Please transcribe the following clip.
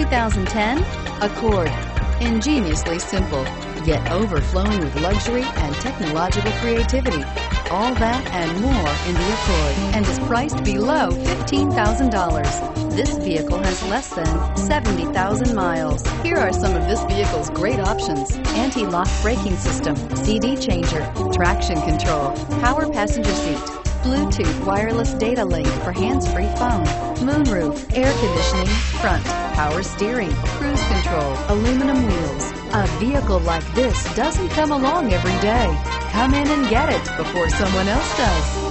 2010 Accord. Ingeniously simple, yet overflowing with luxury and technological creativity. All that and more in the Accord and is priced below $15,000. This vehicle has less than 70,000 miles. Here are some of this vehicle's great options. Anti-lock braking system, CD changer, traction control, power passenger seat, Bluetooth wireless data link for hands-free phone, moonroof, air conditioning, front, power steering, cruise control, aluminum wheels. A vehicle like this doesn't come along every day. Come in and get it before someone else does.